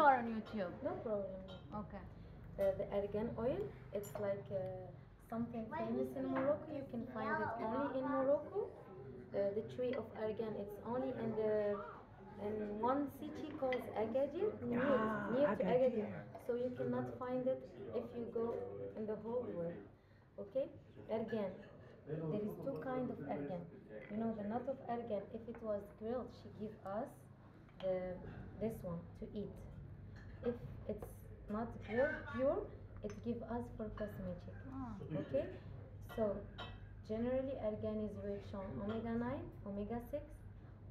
you are on YouTube. No problem. Okay. Uh, the argan oil, it's like uh, something famous in Morocco. You can find it only in Morocco. Uh, the tree of argan, it's only in the in one city called Agadir, near, Ah, near to Agadir. Agadir. So you cannot find it if you go in the whole world. Okay, argan. There is two kind of argan. You know the nut of argan. If it was grilled, she give us the this one to eat. If it's not grilled pure, it give us for cosmetic. Ah. Okay, so generally argan is rich on omega 9, omega 6,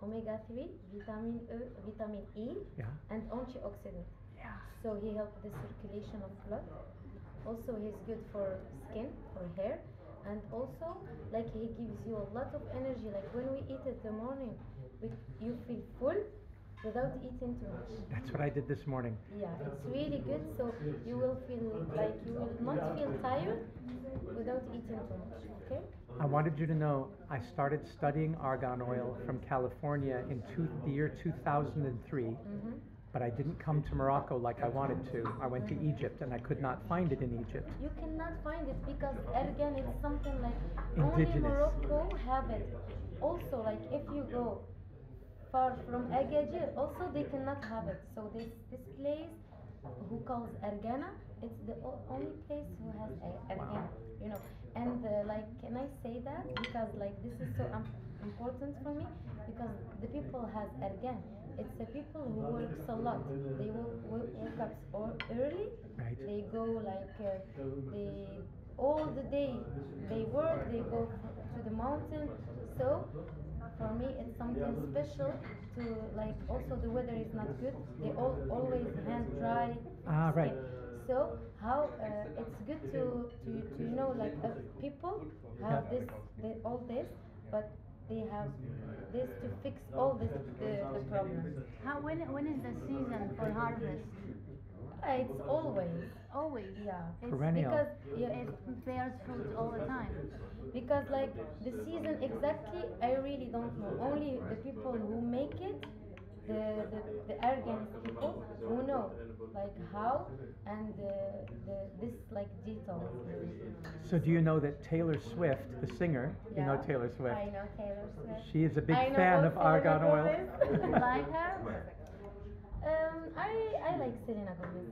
omega 3, vitamin E, vitamin E, Yeah. and antioxidant. Yeah. So he helps the circulation of blood. Also, he's good for skin, for hair, and also like he gives you a lot of energy. Like when we eat it the morning, we, you feel full without eating too much. That's what I did this morning. Yeah, it's really good. So you will feel like you will not feel tired without eating too much. Okay? I wanted you to know I started studying argan oil from California in two, the year 2003, Mm-hmm. but I didn't come to Morocco like I wanted to. I went to Egypt and I could not find it in Egypt. You cannot find it because argan it's something like only Morocco have it. Also, like if you go far from Agadir, also they cannot have it. So this this place who calls Argana, it's the o- only place who has a- Argana. You know, and uh, like can I say that because like this is so um, important for me because the people has Argan. It's the people who works a lot. They wo- wo- wake up early Right. they go like uh, they all the day they work they go to the mountain so for me it's something special to like also the weather is not good they all always hand dry Ah, right. so how uh, it's good to to to know like uh, people have Yeah. this they, all this but they have this to fix all this the, the problems How when when is the season for harvest? Uh, it's always Always. yeah it's Perennial. because yeah, It bears fruit all the time. because like the season exactly i really don't know only the people who make it the the, the argan people who know like how and the, the this like details So, do you know that Taylor Swift, the singer, you know Taylor Swift, i know taylor swift she is a big fan of also argan Selena oil. Gomez. like her? um i i like selena gomez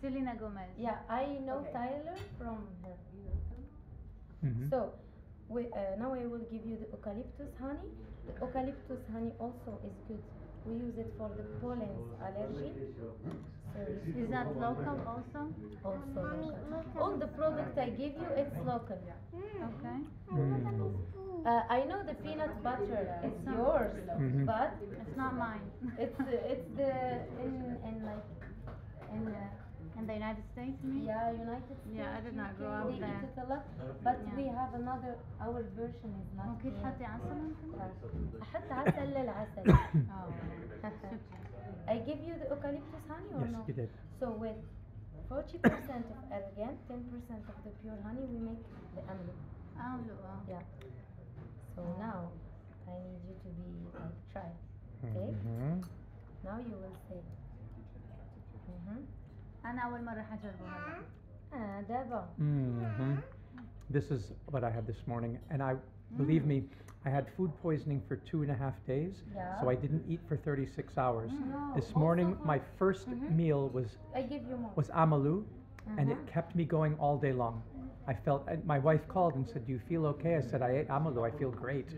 Selena Gomez. yeah i know tyler from her Mhm. So, we, uh, now I will give you the eucalyptus honey. The eucalyptus honey also is good. We use it for the pollen's allergy. So Is that local also? also local. All the product I give you, it's local. Okay. Mm. Uh, I know the peanut butter is yours, Mhm. but It's not mine. it's it's the in in like in uh, In the United States, you mean? yeah United States. Yeah, I did not UK, grow up they there. eat it a lot, but Yeah. we have another. Our version is not. ممكن here. تحطي عسل ممكن؟ أحط عسل للعسل. Oh. I give you the eucalyptus honey or Yes, no? you did. So with 40% of argan, 10% of the pure honey, we make the amla. Oh, look, oh. Yeah. So now I need you to be like try. Okay? Mm-hmm. Now you will say. Mm-hmm. Ah, mm-hmm. This is what I had this morning, and I believe me, I had food poisoning for two and a half days, yeah. so I didn't eat for 36 hours. Mm-hmm. No. This morning, my 1st mm-hmm. meal was I give you more. was amalou, mm-hmm. and it mm-hmm. kept me going all day long. I felt, and my wife called and said, "Do you feel okay?" I said, "I ate amalou. I feel great."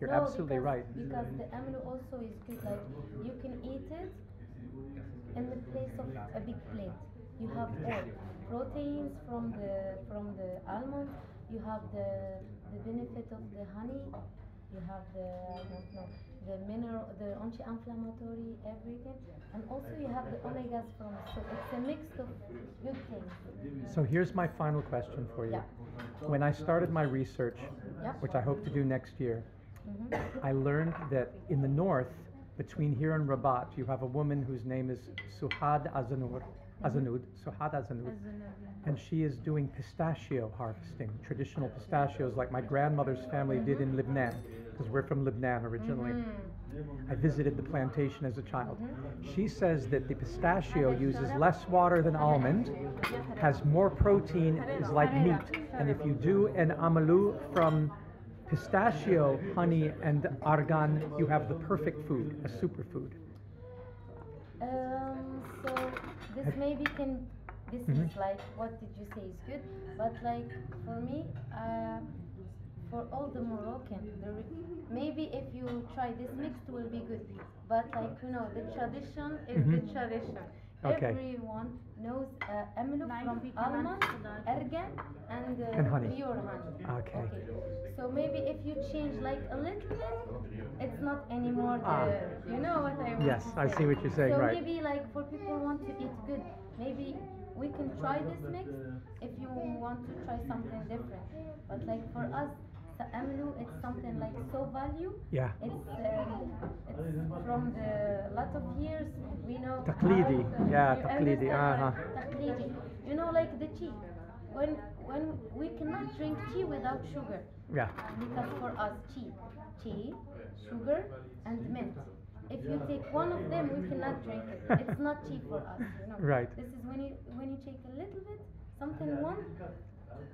You're No, absolutely because, right. Because the amla also is good. Like you can eat it in the place of a big plate. You have all proteins from the from the almond. You have the the benefit of the honey. You have the I don't know the mineral, the anti-inflammatory, everything, and also you have the omegas from. So it's a mix of good things. So here's my final question for you. Yeah. When I started my research, Yeah. which I hope to do next year, Mhm. I learned that in the north, between here and Rabat, you have a woman whose name is Suhad Azanour, Azanud, Suhad Azanud, and she is doing pistachio harvesting, traditional pistachios like my grandmother's family did in Lebanon, because we're from Lebanon originally. Mhm. I visited the plantation as a child. Mm-hmm. She says that the pistachio uses less water than almond, has more protein, is like meat. And if you do an amalu from pistachio, honey, and argan, you have the perfect food, a superfood. Um, so this maybe can this Mhm. is like what did you say is good, but like for me, uh, for all the Moroccan, the re- maybe if you try this mixed will be good, but like you know the tradition is the Mhm. tradition. Okay. Everyone knows uh, amlouk Like from we almond, understand. argan, and, uh, And honey. pure honey. Okay. So maybe if you change like a little bit, it's not anymore the Ah. you know what I mean? Yes, to I see what you're saying, so right. maybe like for people who want to eat good, maybe we can try this mix if you want to try something different. But like for us, amlu it's something like so value. Yeah. It's um, it's from the lot of years we know. How, uh, Yeah, understand, uh-huh. You know like the tea. When when we cannot drink tea without sugar Yeah. because for us tea, tea, sugar, and mint. If you take one of them, we cannot drink it. It's not tea for us, you know. Right. This is when you when you take a little bit, something one,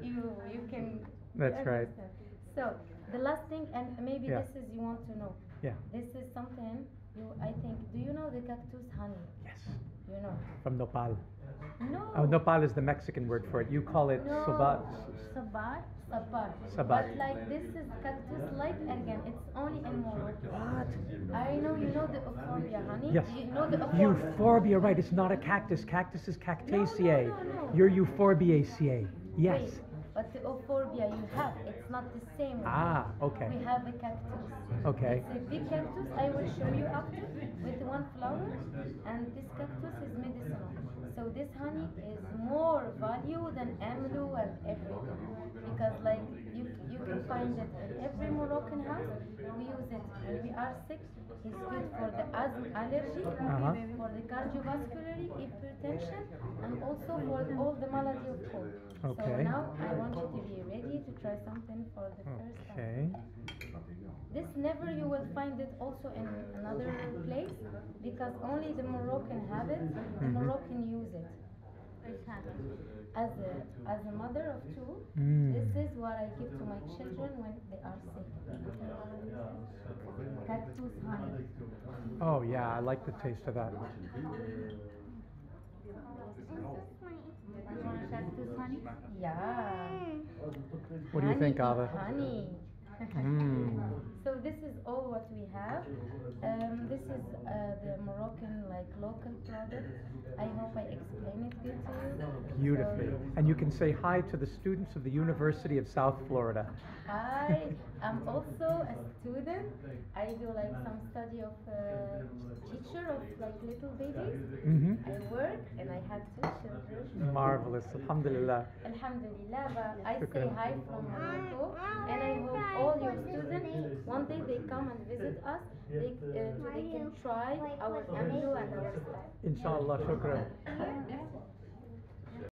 you you can. That's right. understand. So the last thing, and maybe Yeah. this is you want to know. Yeah. This is something you I think. Do you know the cactus honey? Yes. You know. From nopal. No. Oh, nopal is the Mexican word for it. You call it No. soba. Sabat. Sabar. Sabar. But like this is cactus like argan. It's only in Morocco. What? I know you know the euphorbia, honey. Yes. You know the euphorbia. Euphorbia, right? It's not a cactus. Cactus is cactaceae. no, no. You're euphorbiaceae. Yes. Wait, but the euphorbia you have, it's not the same. one. Ah, okay. We have a cactus. Okay. It's a big cactus. I will show you after with one flower, and this cactus is medicinal. So this honey is more value than amlu and everything because like you you can find it in every Moroccan house. We use it when we are sick. It's good for the asthma allergy, Uh-huh. for the cardiovascular hypertension, and also for all the malady of cold. Okay. So now I want you to be ready to try something for the first time. Okay. This never you will find it also in another place because only the Moroccan have it, the Mhm. Moroccan use it. As a as a mother of two, Mm. this is what I give to my children when they are sick. Cactus honey. Oh, yeah, I like the taste of that. You want cactus honey? Yeah. What do you Honey think, Ava? Honey. Mm. So this is all what we have. Um, this is uh, the Moroccan like local product. I hope I explained it good to you. Beautifully. And you can say hi to the students of the University of South Florida. Hi, I am also a student. I do like some study of uh, teacher of like little babies. hmm I work and I have two children. Marvelous. Alhamdulillah. Alhamdulillah, but I say hi from Morocco, and I hope all your students one day they come and visit us. They, uh, so they can try our amlo and our stuff. Inshallah. Shukran.